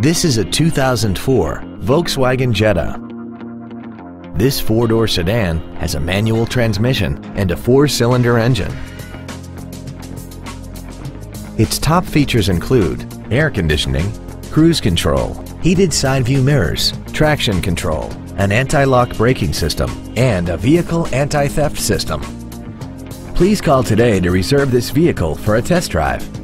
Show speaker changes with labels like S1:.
S1: This is a 2004 Volkswagen Jetta. This four-door sedan has a manual transmission and a four-cylinder engine. Its top features include air conditioning, cruise control, heated side view mirrors, traction control, an anti-lock braking system, and a vehicle anti-theft system. Please call today to reserve this vehicle for a test drive.